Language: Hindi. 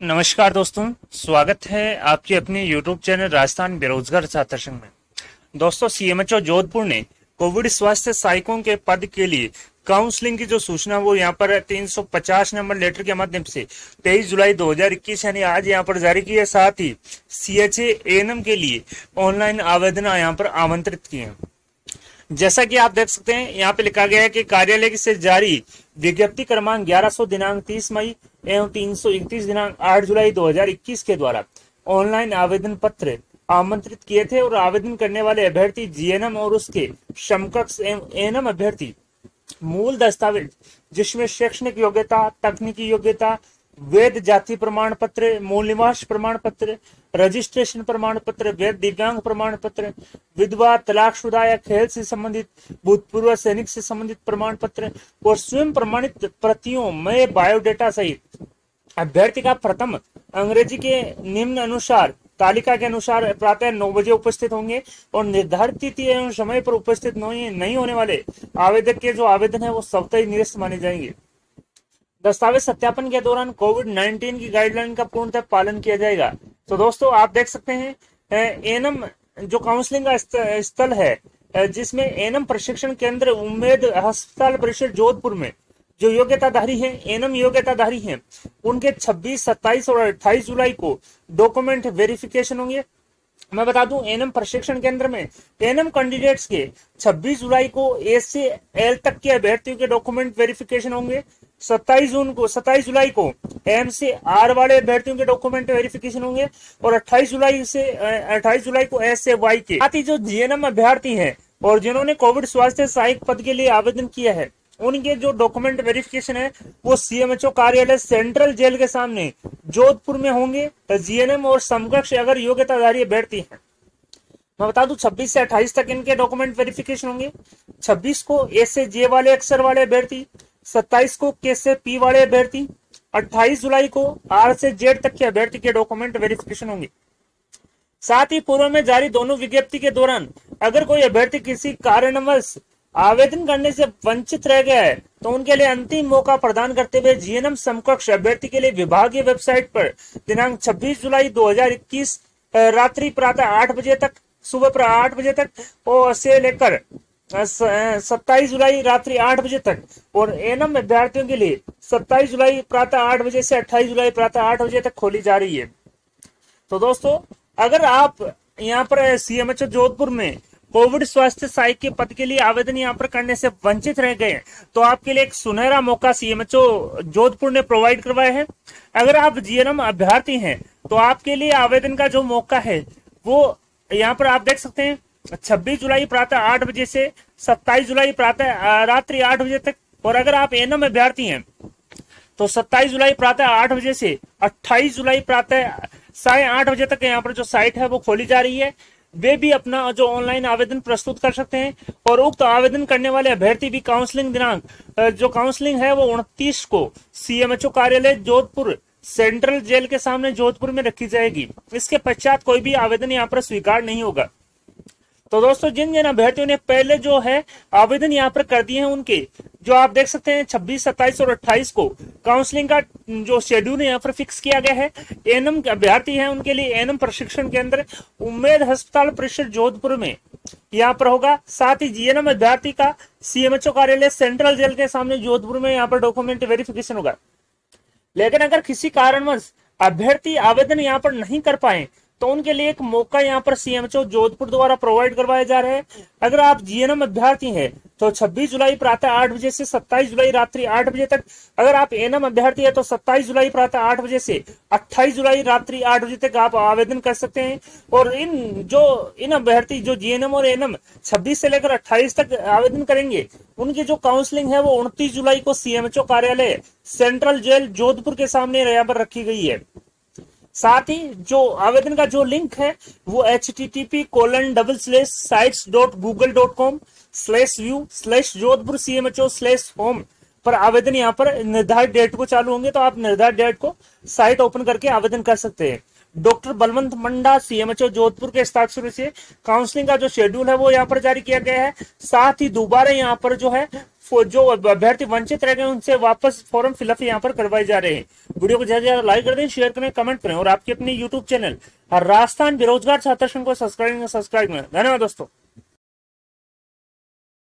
नमस्कार दोस्तों, स्वागत है आपके अपने YouTube चैनल राजस्थान बेरोजगार छात्र संघ में। दोस्तों सीएमएचओ जोधपुर ने कोविड स्वास्थ्य सहायकों के पद के लिए काउंसलिंग की जो सूचना, वो यहाँ पर 350 नंबर लेटर के माध्यम से 23 जुलाई 2021 यानी आज यहाँ पर जारी की है। साथ ही सीएचए एएनएम के लिए ऑनलाइन आवेदन यहाँ पर आमंत्रित किए हैं। जैसा कि आप देख सकते हैं, यहाँ पे लिखा गया है कि कार्यालय से जारी विज्ञप्ति क्रमांक 1100 दिनांक 30 मई एवं 331 दिनांक 8 जुलाई 2021 के द्वारा ऑनलाइन आवेदन पत्र आमंत्रित किए थे और आवेदन करने वाले अभ्यर्थी जीएनएम और उसके समकक्ष एनएम अभ्यर्थी मूल दस्तावेज़ जिसमें शैक्षणिक योग्यता, तकनीकी योग्यता वैध जाति प्रमाण पत्र मूल निवास प्रमाण पत्र, रजिस्ट्रेशन प्रमाण पत्र, वेद दिव्यांग प्रमाण पत्र, विधवा तलाकशुदा या खेल से संबंधित भूतपूर्व सैनिक से संबंधित प्रमाण पत्र और स्वयं प्रमाणित प्रतियों में बायोडेटा सहित। अभ्यर्थी का प्रथम अंग्रेज़ी के निम्न अनुसार, तालिका के अनुसार प्रातः नौ बजे उपस्थित होंगे और निर्धारित तिथि एवं समय पर उपस्थित नहीं होने वाले आवेदक के जो आवेदन है वो सप्ताह निरस्त माने जाएँगे। दस्तावेज़ सत्यापन के दौरान कोविड 19 की गाइडलाइन का पूर्णतः पालन किया जाएगा। तो दोस्तों आप देख सकते हैं एनम जो काउंसलिंग का स्थल है जिसमें एनम प्रशिक्षण केंद्र उम्मेद अस्पताल परिषद जोधपुर में जो योग्यताधारी हैं एनम योग्यताधारी हैं उनके 26, 27 और 28 जुलाई को डॉक्यूमेंट वेरिफिकेशन होंगे। मैं बता दूँ एनएम प्रशिक्षण केंद्र में एनएम कैंडिडेट्स के 26 जुलाई को ए से एल तक के अभ्यर्थियों के डॉक्यूमेंट वेरिफिकेशन होंगे 27 जून को 27 जुलाई को एम से आर वाले अभ्यर्थियों के डॉक्यूमेंट वेरिफिकेशन होंगे और 28 जुलाई से 28 जुलाई को एस से वाई के। साथ ही जो जीएनएम अभ्यर्थी हैं और जिन्होंने कोविड स्वास्थ्य सहायक पद के लिए आवेदन किया है, उनके जो डॉक्यूमेंट वेरिफिकेशन है, वो सीएमएचओ कार्यालय सेंट्रल जेल के सामने जोधपुर में होंगे। जीएनएम और समकक्ष अगर योग्यताधारी अभ्यर्थी है, मैं बता दूँ 26 से 28 तक इनके डॉक्यूमेंट वेरिफिकेशन होंगे। 26 को एस से जे वाले अक्षर वाले अभ्यर्थी 27 को के से पी वाले अभ्यर्थी 28 जुलाई को आर से जेड तक के अभ्यर्थी के डॉक्यूमेंट वेरिफिकेशन होंगे। साथ ही पूर्व में जारी दोनों विज्ञप्ति के दौरान, अगर कोई अभ्यर्थी किसी कारणवश आवेदन करने से वंचित रह गया है तो उनके लिए अंतिम मौका प्रदान करते हुए जीएनएम समकक्ष अभ्यर्थी के लिए विभागीय वेबसाइट पर दिनांक 26 जुलाई 2021 रात्रि प्रातः आठ बजे तक, सुबह पर आठ बजे तक और से लेकर सत्ताईस जुलाई रात्रि आठ बजे तक। और एनएम अभ्यर्थियों के लिए सत्ताईस जुलाई प्रातः आठ बजे से अट्ठाईस जुलाई प्रातः आठ बजे तक खोली जा रही है। तो दोस्तों, अगर आप यहाँ पर सीएमएचओ जोधपुर में कोविड स्वास्थ्य सहायक के पद के लिए आवेदन यहाँ पर करने से वंचित रह गए तो आपके लिए एक सुनहरा मौका सीएमएचओ जोधपुर ने प्रोवाइड करवाया है। अगर आप जीएनएम अभ्यर्थी हैं तो आपके लिए आवेदन का जो मौका है, वो यहाँ पर आप देख सकते हैं। 26 जुलाई प्रातः आठ बजे से 27 जुलाई प्रातः रात्रि आठ बजे तक। और अगर आप एनएम अभ्यर्थी हैं तो 27 जुलाई प्रातः आठ बजे से 28 जुलाई प्रातः साढ़े आठ बजे तक यहाँ पर जो साइट है वो खोली जा रही है। वे भी अपना जो ऑनलाइन आवेदन प्रस्तुत कर सकते हैं और उक्त आवेदन करने वाले अभ्यर्थी भी काउंसलिंग दिनांक जो काउंसलिंग है वो उनतीस को सीएमएचओ कार्यालय जोधपुर सेंट्रल जेल के सामने जोधपुर में रखी जाएगी। इसके पश्चात कोई भी आवेदन यहाँ पर स्वीकार नहीं होगा। तो दोस्तों जिन जिन अभ्यर्थियों ने पहले जो है आवेदन यहाँ पर कर दिए हैं उनके जो आप देख सकते हैं 26, 27 और 28 को काउंसलिंग का जो शेड्यूल यहाँ पर फिक्स किया गया है। एनएम अभ्यर्थी हैं उनके लिए एनएम प्रशिक्षण केंद्र उम्मेद अस्पताल परिषद जोधपुर में। यहाँ पर होगा साथ ही जीएनएम अभ्यर्थी का सीएमएचओ कार्यालय सेंट्रल जेल के सामने जोधपुर में यहाँ पर डॉक्यूमेंट वेरिफिकेशन होगा। लेकिन अगर किसी कारणवश अभ्यर्थी आवेदन यहाँ पर नहीं कर पाए तो उनके लिए एक मौका यहाँ पर सीएमएचओ जोधपुर द्वारा प्रोवाइड करवाया जा रहा है। अगर आप जीएनएम अभ्यर्थी हैं तो 26 जुलाई प्रातः आठ बजे से 27 जुलाई रात्रि आठ बजे तक। अगर आप एनएम अभ्यर्थी है तो 27 जुलाई प्रातः आठ बजे से 28 जुलाई रात्रि आठ बजे तक आप आवेदन कर सकते हैं। और इन जो, इन अभ्यर्थी, जो जीएनएम और एनएम 26 से लेकर 28 तक आवेदन करेंगे, उनकी जो काउंसलिंग है, वो उनतीस जुलाई को सीएमएचओ कार्यालय सेंट्रल जेल जोधपुर के सामने यहाँ पर रखी गई है। साथ ही जो आवेदन का जो लिंक है, वो H T T P colon double slash sites dot Google dot com slash view slash Jodhpur C M H O slash home पर आवेदन यहाँ पर निर्धारित डेट को चालू होंगे तो आप निर्धारित डेट को साइट ओपन करके आवेदन कर सकते हैं। डॉक्टर बलवंत मंडा सीएमएचओ जोधपुर के हस्ताक्षर से काउंसलिंग का जो शेड्यूल है, वो यहाँ पर जारी किया गया है। साथ ही दोबारा यहाँ पर जो है जो अभ्यर्थी वंचित रह गए उनसे वापस फॉर्म फिलअप यहाँ पर करवाए जा रहे हैं। वीडियो को ज़्यादा ज़्यादा लाइक कर दें शेयर करें कमेंट करें और आपके अपने यूट्यूब चैनल राजस्थान बेरोजगार छात्र संघ को सब्सक्राइब सब्सक्राइब करें। धन्यवाद दोस्तों।